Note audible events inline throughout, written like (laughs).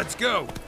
Let's go.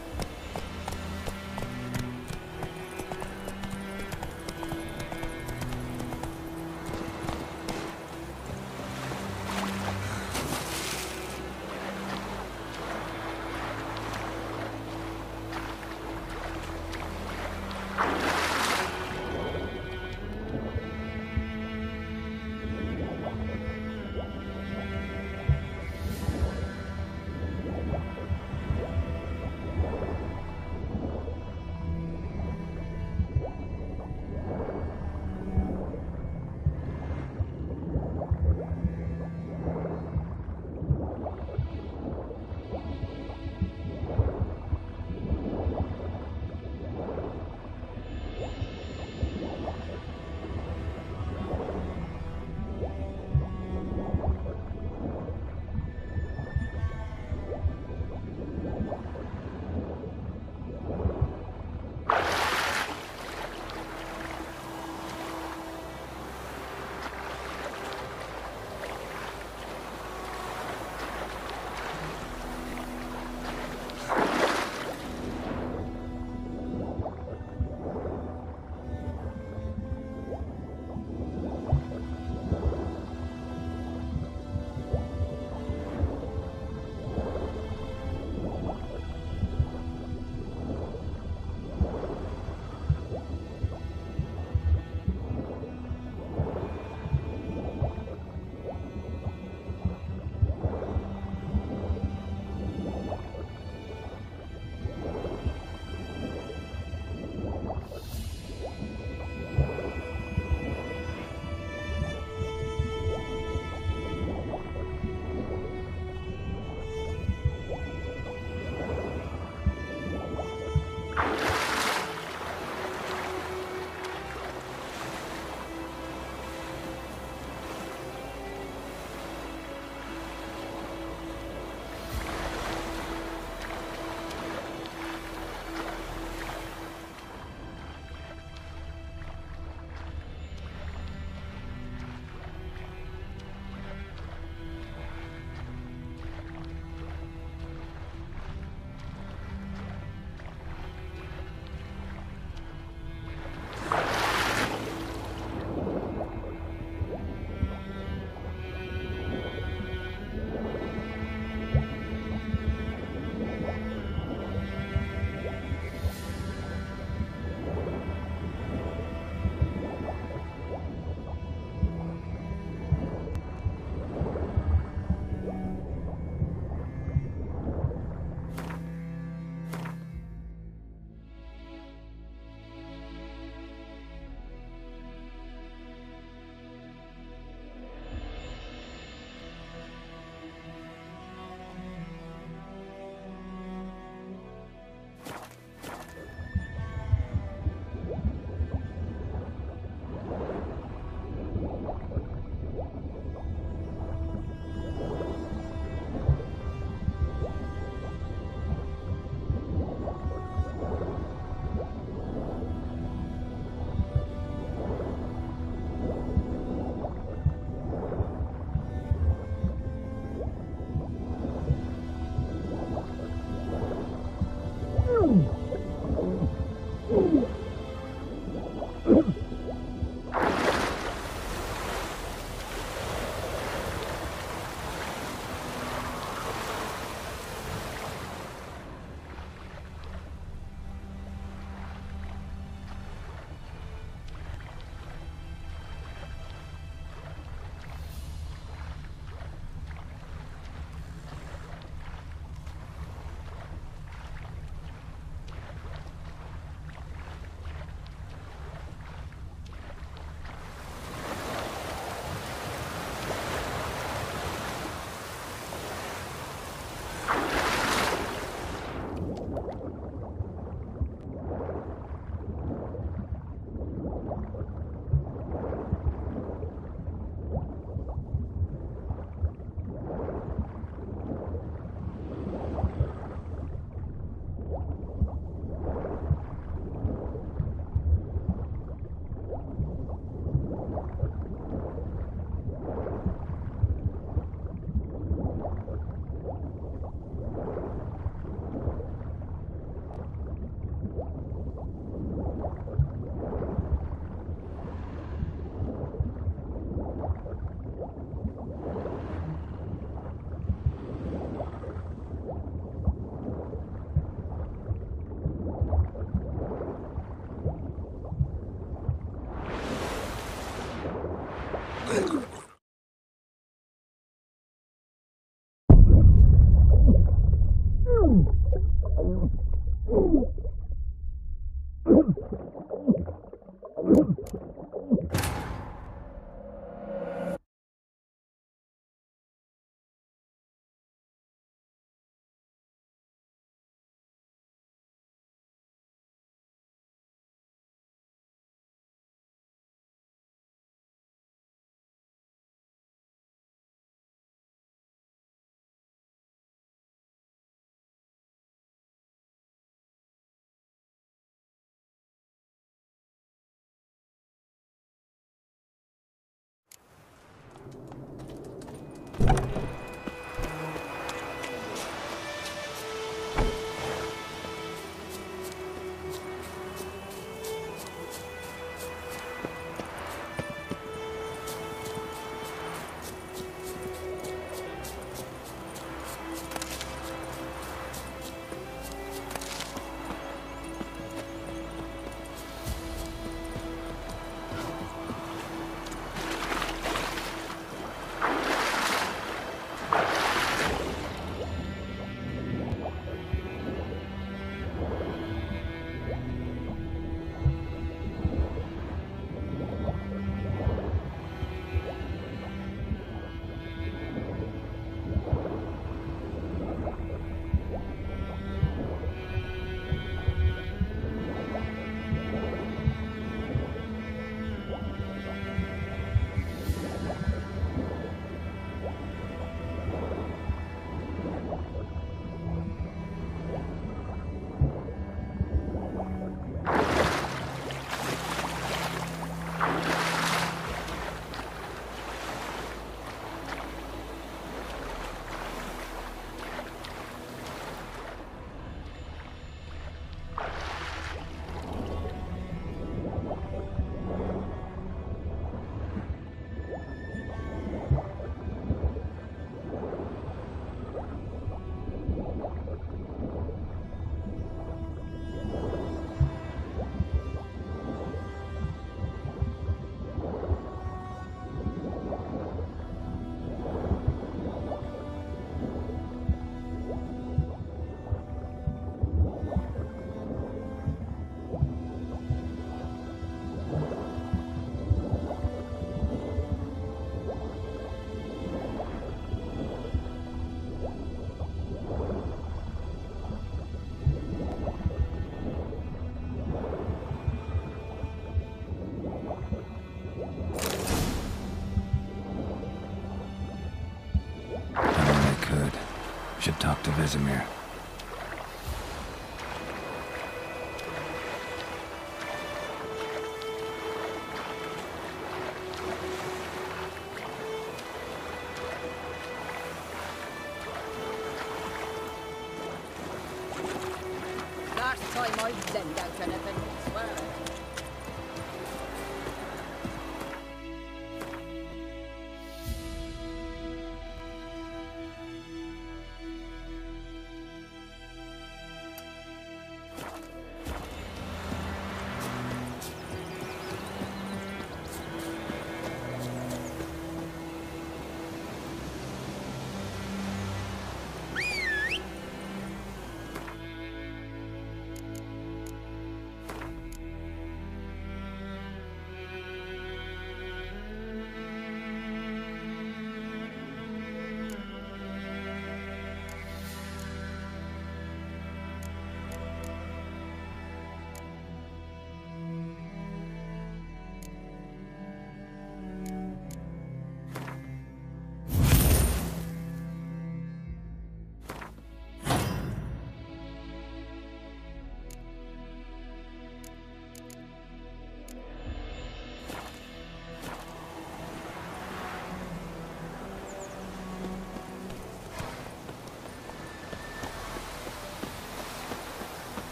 To Vizimir.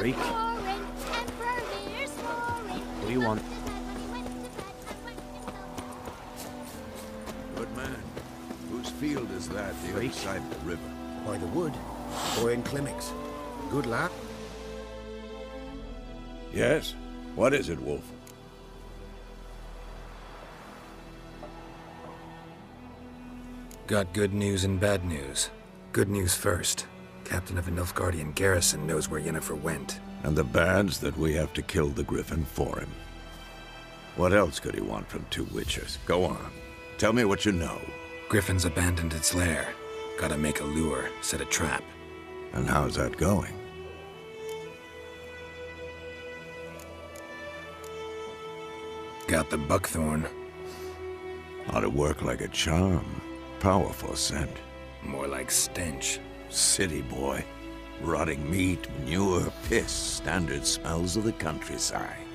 Freak. pouring, and Berlin's roaring. What do you want? Good man. Whose field is that the other side of the river? By the wood. Boy in Clemix. Good lad. Yes? What is it, Wolf? Got good news and bad news. Good news first. Captain of the Nilfgaardian garrison knows where Yennefer went. And the bad's that we have to kill the Griffin for him. What else could he want from two Witchers? Go on. Tell me what you know. Griffin's abandoned its lair. Gotta make a lure, set a trap. And how's that going? Got the buckthorn. Ought to work like a charm. Powerful scent. More like stench. City boy. Rotting meat, manure, piss, standard smells of the countryside.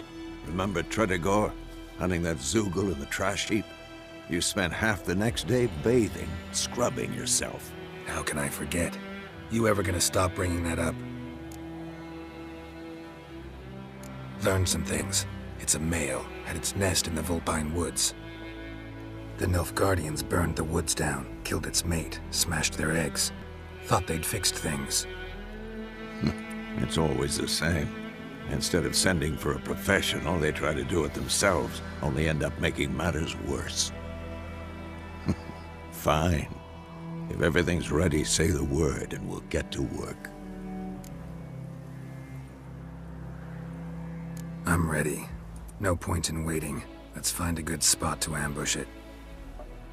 Remember Tretogor? Hunting that Zeugl in the trash heap? You spent half the next day bathing, scrubbing yourself. How can I forget? You ever gonna stop bringing that up? Learned some things. It's a male, had its nest in the Vulpine Woods. The Nilfgaardians burned the woods down, killed its mate, smashed their eggs. Thought they'd fixed things. Hmm. It's always the same. Instead of sending for a professional, they try to do it themselves, only end up making matters worse. (laughs) Fine. If everything's ready, say the word and we'll get to work. I'm ready. No point in waiting. Let's find a good spot to ambush it.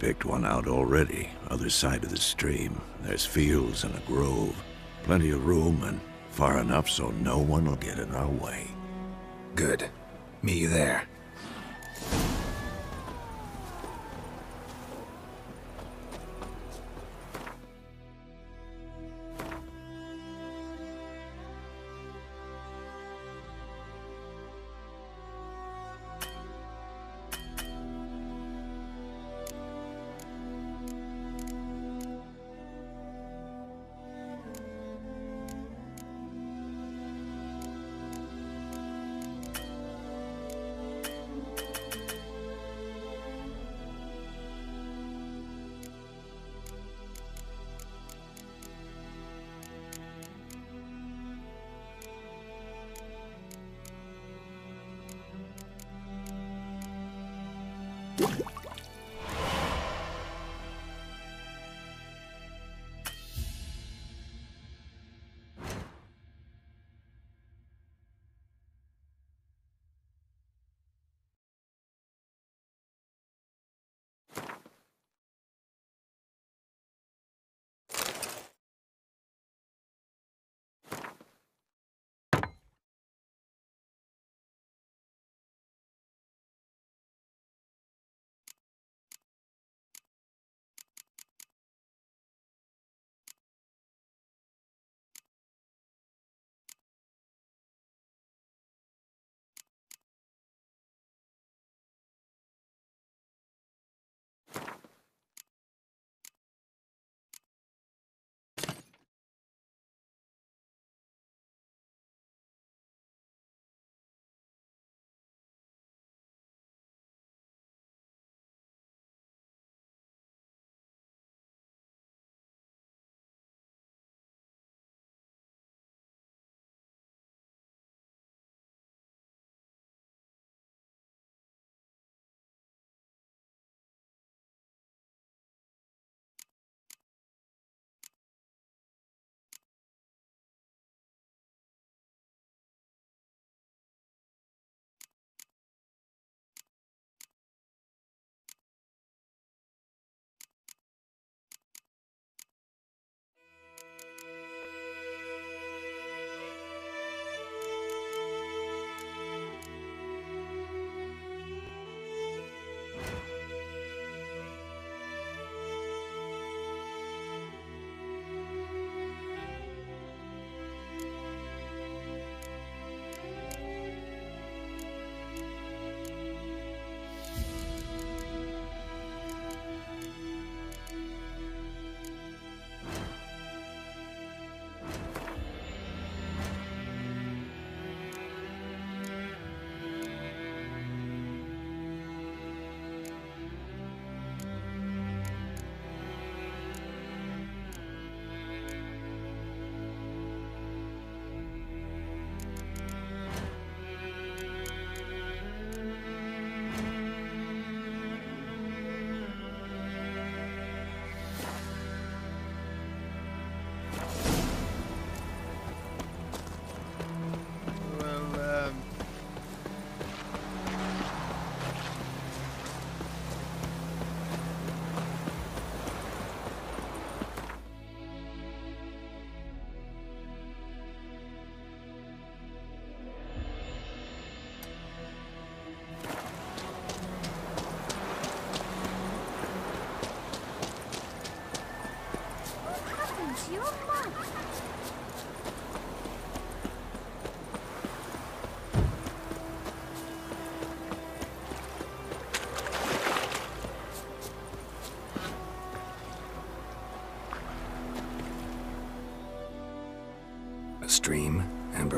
Picked one out already, other side of the stream. There's fields and a grove. Plenty of room and far enough so no one will get in our way. Good. Meet you there.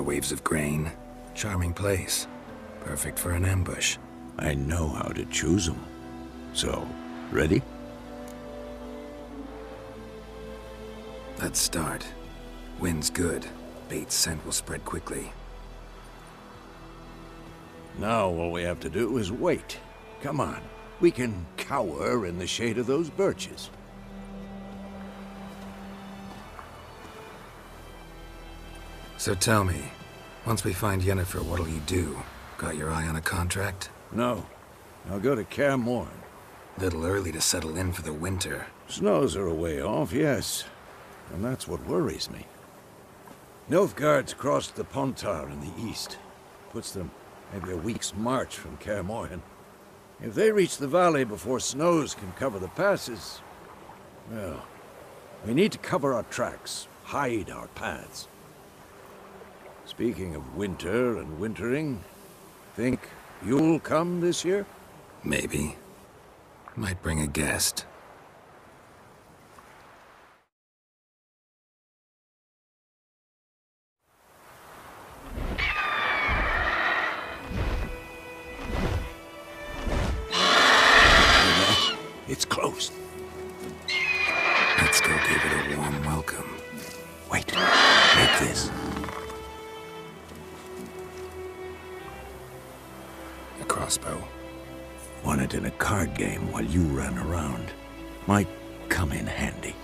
Waves of grain. Charming place. Perfect for an ambush. I know how to choose them. So, ready? Let's start. Wind's good. Bait's scent will spread quickly. Now all we have to do is wait. Come on. We can cower in the shade of those birches. So tell me, once we find Yennefer, what'll you do? Got your eye on a contract? No. I'll go to Kaer Morhen. Little early to settle in for the winter. Snows are a way off, yes. And that's what worries me. Nilfgaard's crossed the Pontar in the east. Puts them maybe a week's march from Kaer Morhen. If they reach the valley before snows can cover the passes, well, we need to cover our tracks, hide our paths. Speaking of winter and wintering, think you'll come this year? Maybe. Might bring a guest. Crossbow. Won it in a card game while you ran around. Might come in handy.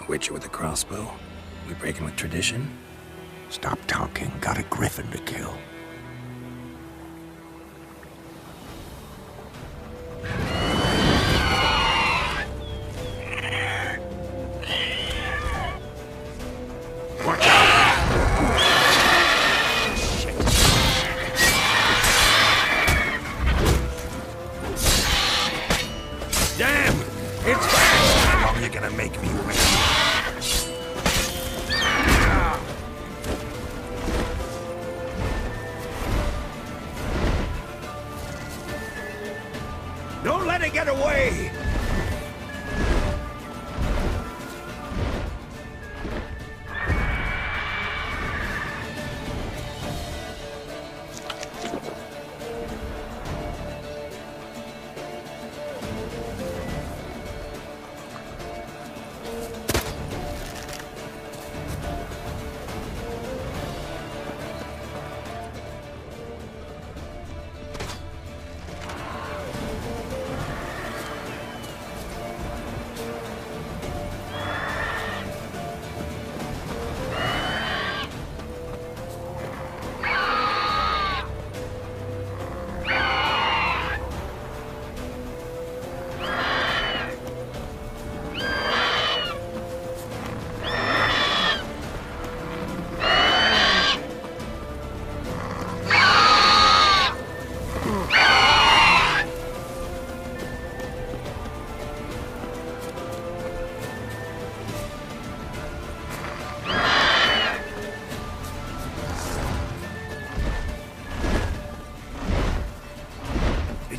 A witcher with a crossbow? We breaking with tradition? Stop talking. Got a griffin to kill.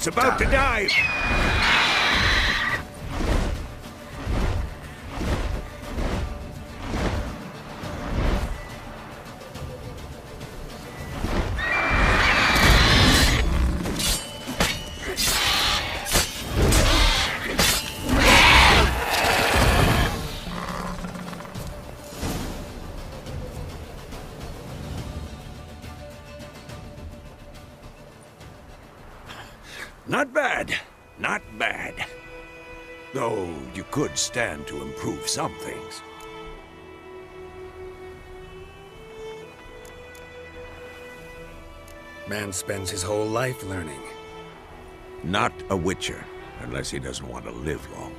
It's about to dive! Not bad. Not bad. Though you could stand to improve some things. Man spends his whole life learning. Not a Witcher, unless he doesn't want to live long.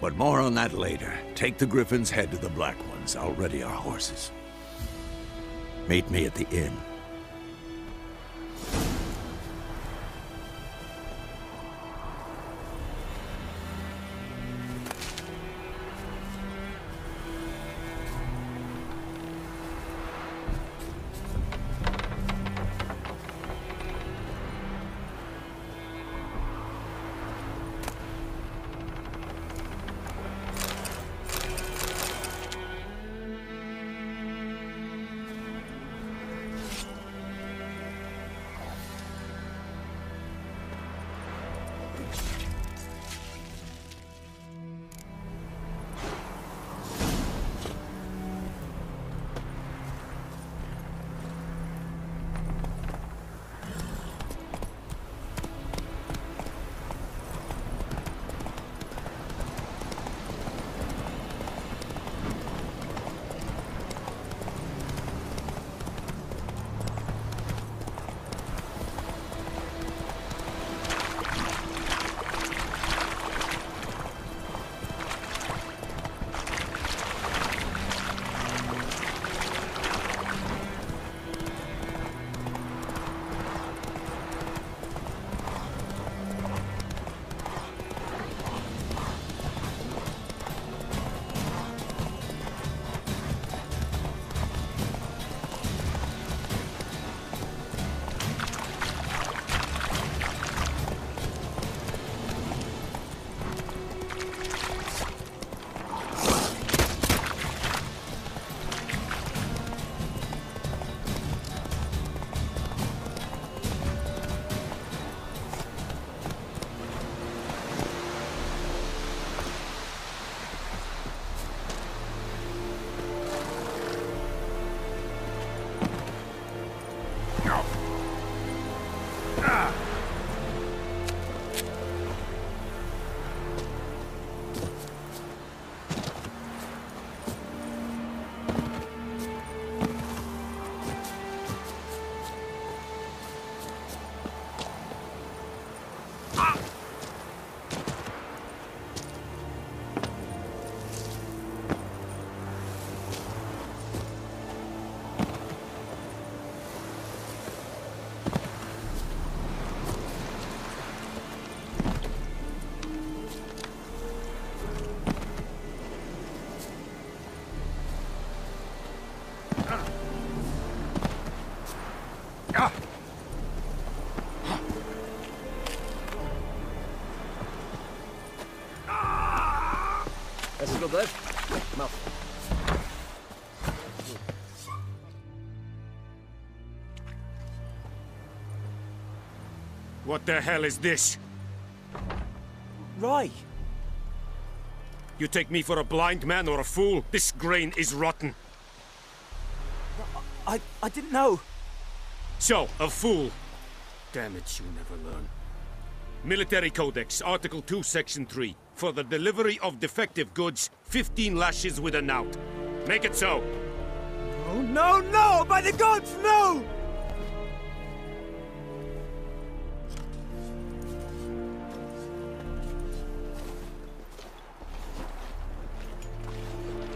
But more on that later. Take the Griffin's head to the Black Ones. I'll ready our horses. Meet me at the inn. What the hell is this? Rye! You take me for a blind man or a fool? This grain is rotten. I, I didn't know. So, a fool. Damn it, you never learn. Military Codex, Article 2, Section 3. For the delivery of defective goods, 15 lashes with a knout. Make it so. Oh, no, no! By the gods, no!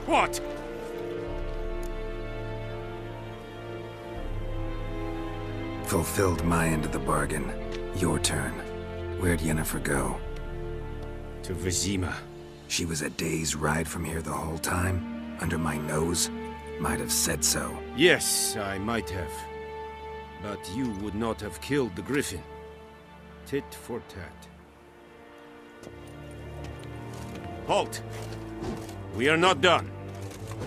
What? Fulfilled my end of the bargain. Your turn. Where'd Yennefer go? To Vizima. She was a day's ride from here the whole time? Under my nose? Might have said so. Yes, I might have. But you would not have killed the griffin. Tit for tat. Halt! We are not done.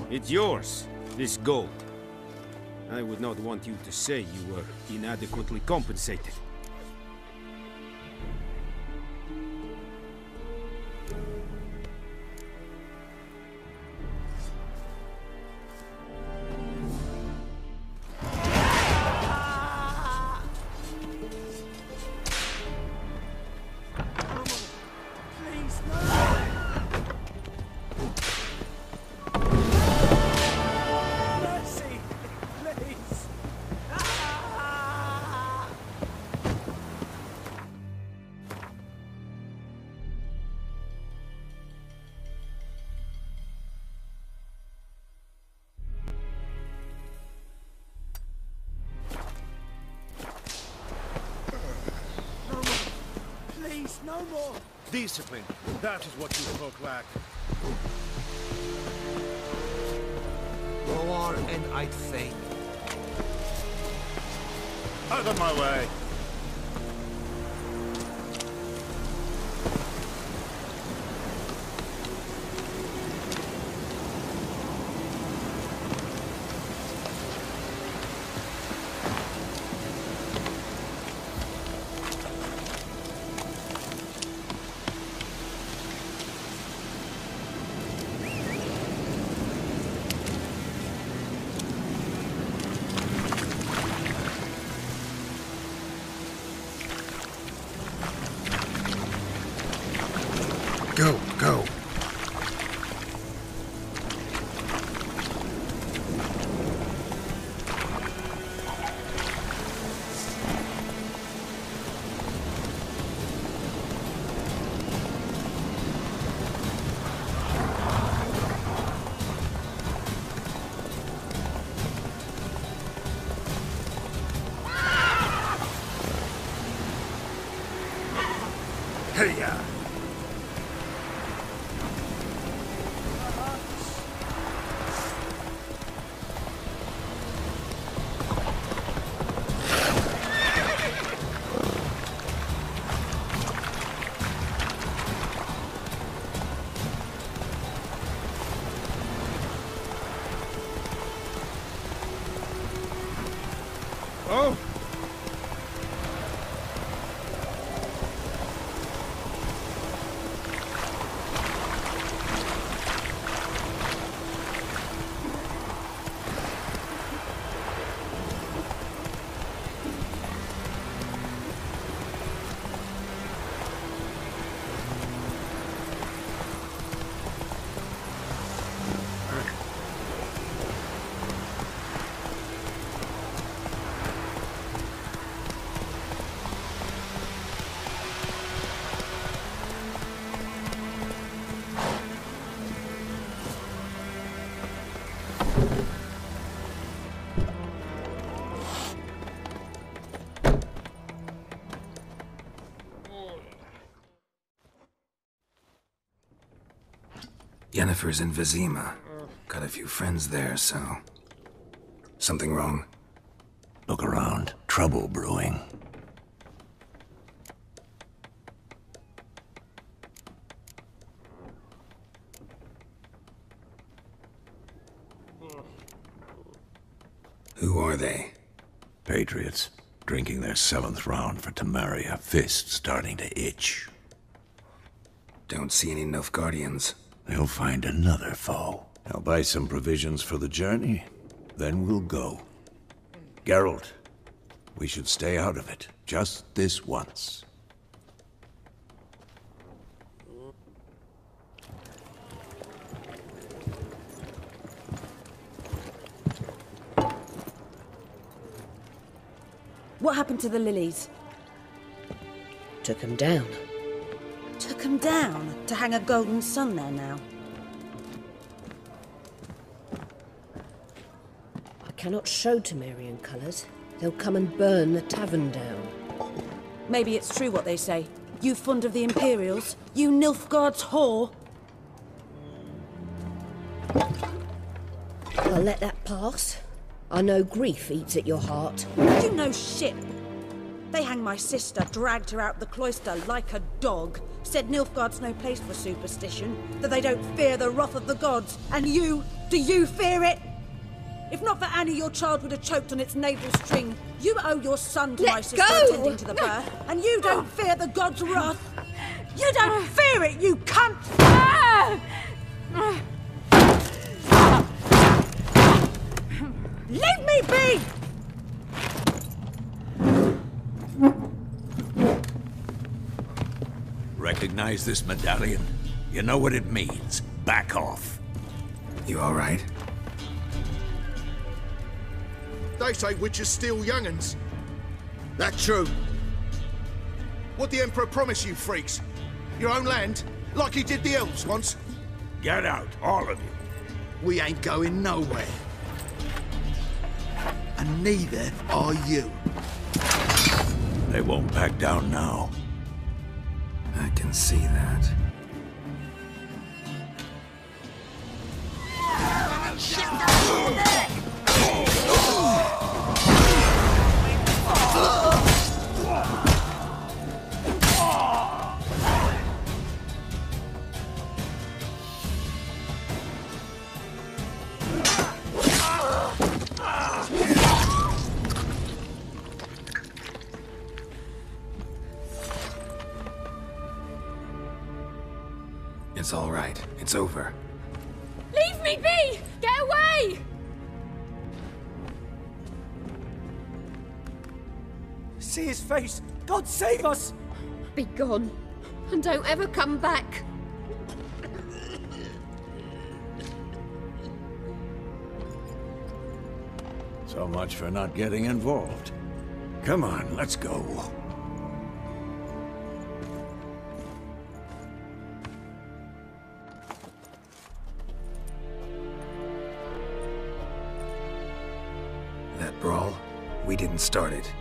It's yours, this gold. I would not want you to say you were inadequately compensated. No more! Discipline. That is what you folk lack. Roar and I'd faint. Out of my way. Yennefer's in Vizima. Got a few friends there, so... Something wrong? Look around. Trouble brewing. Who are they? Patriots. Drinking their seventh round for Temeria. Fists starting to itch. Don't see any Nilfgaardians. They'll find another foe. I'll buy some provisions for the journey, then we'll go. Geralt, we should stay out of it, just this once. What happened to the lilies? Took them down. Took 'em down to hang a golden sun there now. I cannot show Temerian colours. They'll come and burn the tavern down. Maybe it's true what they say. You fond of the Imperials? You Nilfgaard's whore? I'll let that pass. I know grief eats at your heart. You know shit. They hanged my sister, dragged her out the cloister like a dog. Said Nilfgaard's no place for superstition, that they don't fear the wrath of the gods. And you, do you fear it? If not for Annie, your child would have choked on its navel string. You owe your son to Let my sister go! attending to the birth, and you don't oh. fear the gods' wrath. You oh. don't fear it, you cunt! Ah! Leave me be! Recognize this medallion? You know what it means. Back off. You alright? They say witches steal young'uns. That true. What the Emperor promise you, freaks? Your own land? Like he did the elves once? Get out, all of you. We ain't going nowhere. And neither are you. They won't back down now. Can see that. It's over. Leave me be! Get away! See his face! God save us! Be gone. And don't ever come back. So much for not getting involved. Come on, let's go. We didn't start it.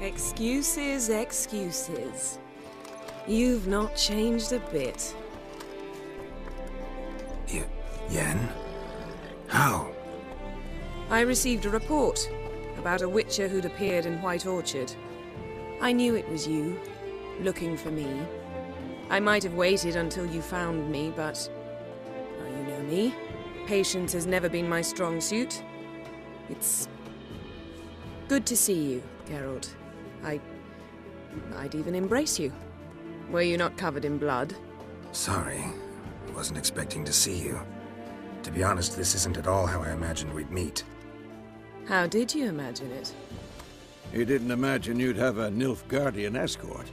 Excuses, excuses. You've not changed a bit. Y Yen? How? I received a report about a witcher who'd appeared in White Orchard. I knew it was you, looking for me. I might have waited until you found me, but. Well, you know me. Patience has never been my strong suit. It's. good to see you, Geralt. I. I'd even embrace you. Were you not covered in blood? Sorry. Wasn't expecting to see you. To be honest, this isn't at all how I imagined we'd meet. How did you imagine it? You didn't imagine you'd have a Nilfgaardian escort.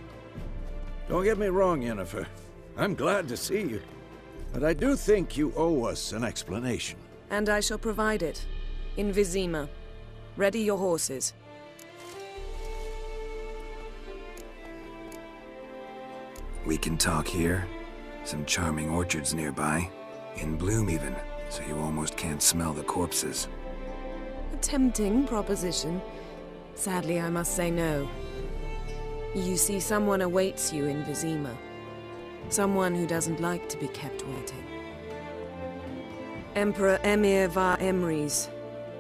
Don't get me wrong, Yennefer. I'm glad to see you. But I do think you owe us an explanation. And I shall provide it. In Vizima. Ready your horses. We can talk here. Some charming orchards nearby. In bloom, even, so you almost can't smell the corpses. A tempting proposition. Sadly, I must say no. You see, someone awaits you in Vizima. Someone who doesn't like to be kept waiting. Emperor Emhyr var Emreis.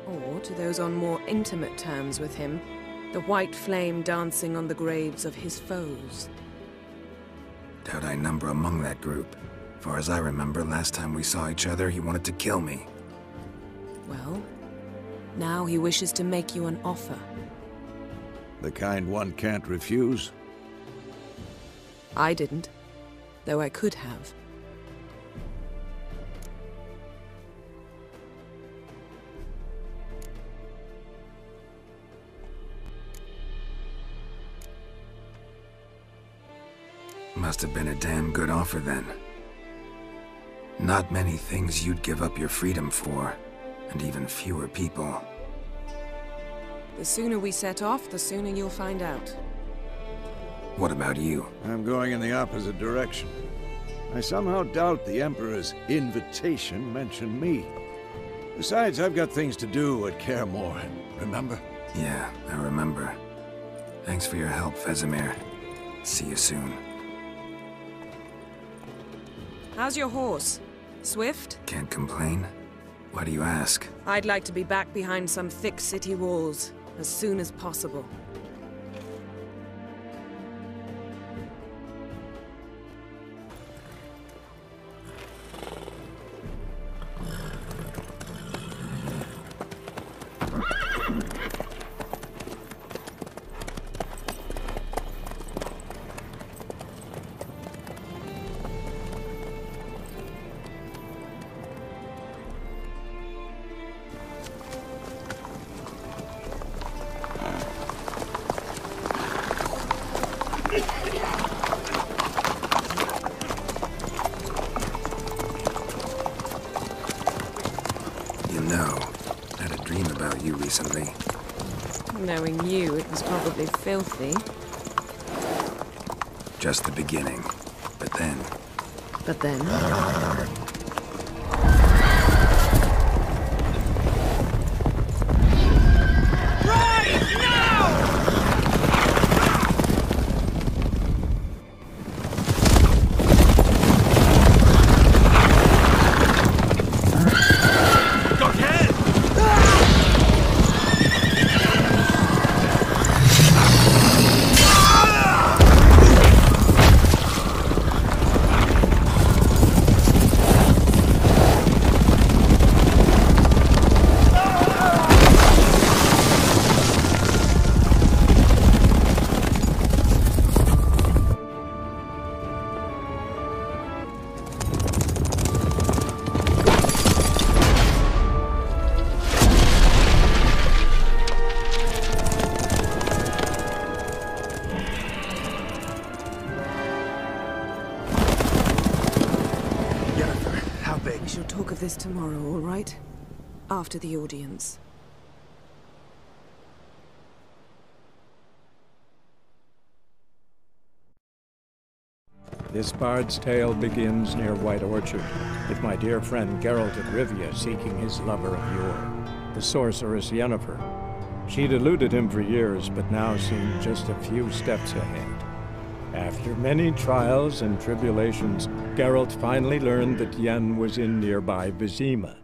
Or, to those on more intimate terms with him, the white flame dancing on the graves of his foes. Doubt I number among that group. Far as I remember, last time we saw each other, he wanted to kill me. Well, now he wishes to make you an offer. The kind one can't refuse? I didn't, though I could have. Must have been a damn good offer then. Not many things you'd give up your freedom for, and even fewer people. The sooner we set off, the sooner you'll find out. What about you? I'm going in the opposite direction. I somehow doubt the Emperor's invitation mentioned me. Besides, I've got things to do at Kaer remember? Yeah, I remember. Thanks for your help, Vesemir. See you soon. How's your horse? Swift? Can't complain. Why do you ask? I'd like to be back behind some thick city walls, as soon as possible. Knowing you, it was probably filthy. Just the beginning. But then, But then... (laughs) tomorrow, all right? After the audience. This bard's tale begins near White Orchard, with my dear friend Geralt of Rivia seeking his lover of yore, the sorceress Yennefer. She'd eluded him for years, but now seemed just a few steps ahead. After many trials and tribulations, Geralt finally learned that Yen was in nearby Vizima.